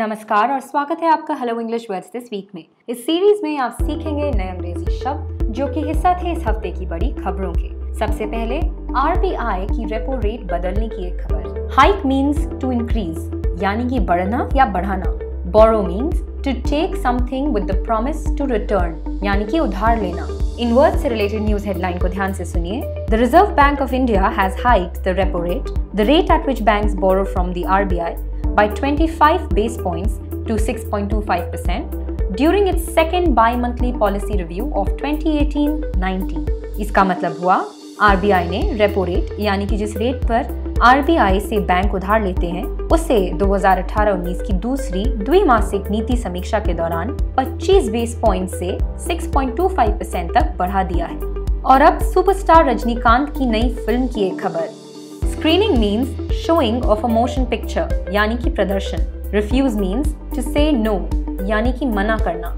नमस्कार और स्वागत है आपका hello English words this week में। इस सीरीज़ में आप सीखेंगे नए अंग्रेज़ी शब्द, जो कि हिस्सा थे इस हफ़्ते की बड़ी खबरों के। सबसे पहले आरबीआई की रेपो रेट बदलने की एक खबर। हाइक मीन्स टू इंक्रीज यानी कि बढ़ना या बढ़ाना। Borrow means to take something with the promise to return यानी कि उधार लेना। इन वर्ड से रिलेटेड न्यूज़ हेडलाइन को ध्यान से सुनिए। The Reserve Bank of India has hike the repo rate the rate at which bank borrow from the RBI by 25 base points to 6.25% during its second bi-monthly policy review of 2018-19. इसका मतलब हुआ RBI ने repo rate यानी कि जिस rate पर RBI से bank उधार लेते हैं, उसे 2018-19 की दूसरी द्विमासिक नीति समीक्षा के दौरान 25 बेस पॉइंट से 6.25 परसेंट तक बढ़ा दिया है और अब सुपरस्टार रजनीकांत की नई फ़िल्म की एक खबर screening means showing of a motion picture यानी कि प्रदर्शन refuse means to say no यानी कि मना करना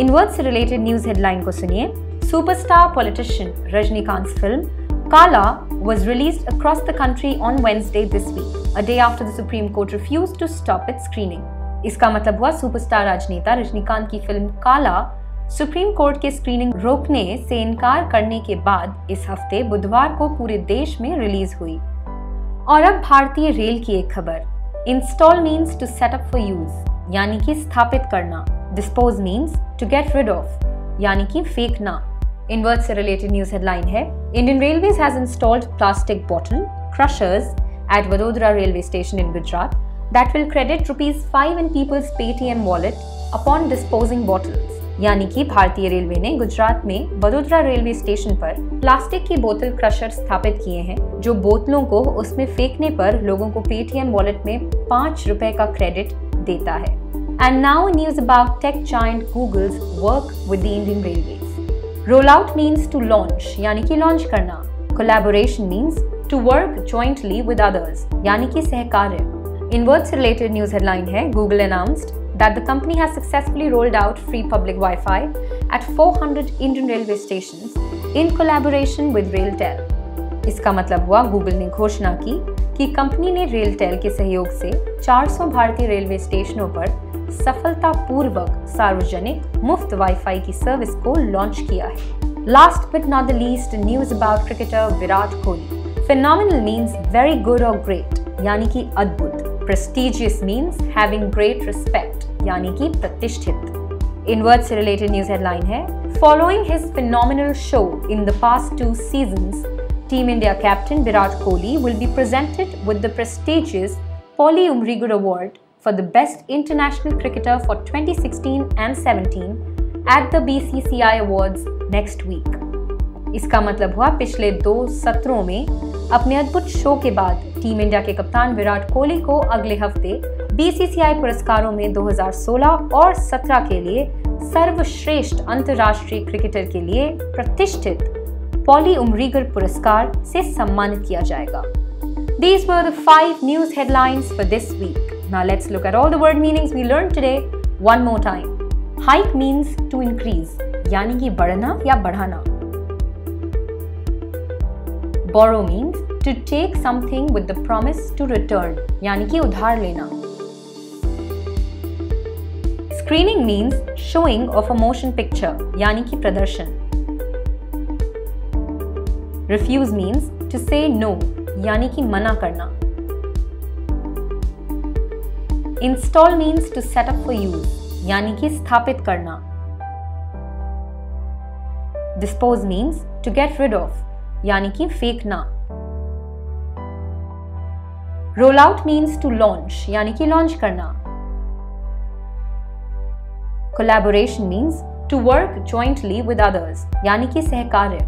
इन वर्ड रिलेटेड न्यूज़ हेडलाइन को सुनिए superstar politician Rajinikanth film Kala was released across the country on Wednesday this week, a day after the Supreme Court refused to stop its screening. इसका मतलब हुआ सुपरस्टार राजनेता रजनीकांत की फ़िल्म काला supreme court के screening रोकने से इनकार करने के बाद इस हफ़्ते बुधवार को पूरे देश में रिलीज़ हुई। और अब भारतीय रेल की एक खबर। Install means to set up for use यानी कि स्थापित करना। Dispose means to get rid off यानी कि फेंकना। इन वर्ड से रिलेटेड न्यूज़ हेडलाइन है Indian railways has installed plastic bottle crushers at Vadodara railway station in Gujarat that will credit rupees 5 in people's Paytm wallet upon disposing bottles. यानी कि भारतीय railway ने गुजरात में बड़ोदरा रेलवे स्टेशन पर plastic की बोतल crusher स्थापित किए हैं, जो बोतलों को उसमें फेंकने पर लोगों को पेटीएम वॉलेट में पाँच रुपए का क्रेडिट देता है। And now news about tech giant Google's work with the Indian railway roll out means to launch यानी कि लॉन्च करना। Collaboration means to work jointly with others यानी कि सहकार्य। इन वर्ड्स रिलेटेड न्यूज़ हेडलाइन है Google announced that the company has successfully rolled out free public Wi-Fi at 400 Indian railway stations in collaboration with RailTel. इसका मतलब हुआ Google ने घोषणा की कि कंपनी ने रेलटेल के सहयोग से 400 भारतीय रेलवे स्टेशनों पर सफलतापूर्वक सार्वजनिक मुफ़्त वाईफाई की सर्विस को लॉन्च किया है। Last but not the least news about cricketer Virat Kohli phenomenal means very good और ग्रेट यानी कि अद्भुत। Prestigious means having great respect यानी कि प्रतिष्ठित। इनवर्ड से रिलेटेड न्यूज़ हेडलाइन है। Following his phenomenal show in the past two season team India captain Virat Kohli will be presented with the prestigious Polly Umrigar award for the best international cricketer for 2016 and 17 at the BCCI awards next week इसका मतलब हुआ पिछले दो सत्रों में अपने अद्भुत show के बाद टीम इंडिया के कप्तान विराट कोहली को अगले हफ़्ते बीसीसीआई पुरस्कारों में 2016 और 17 के लिए सर्वश्रेष्ठ अंतरराष्ट्रीय क्रिकेटर के लिए प्रतिष्ठित पॉली उमरीगर पुरस्कार से सम्मानित किया जाएगा। These were the news headlines for this week now let's look at all the word hike means to increase यानी कि बढ़ना या बढ़ाना। Borrow means to take something with the promise to return यानी कि उधार लेना। Screening means showing of a motion picture यानी कि प्रदर्शन refuse means to say no यानी कि मना करना install means to set up for use यानी कि स्थापित करना dispose means to get rid off यानी कि फेंकना roll out means to launch यानी कि लॉन्च करना collaboration means to work jointly with others यानी कि सहकार्य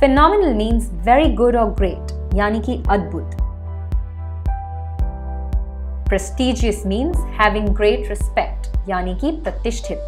फिनोमिनल मीन्स वेरी गुड और ग्रेट यानी कि अद्भुत prestigious means having great respect यानी कि प्रतिष्ठित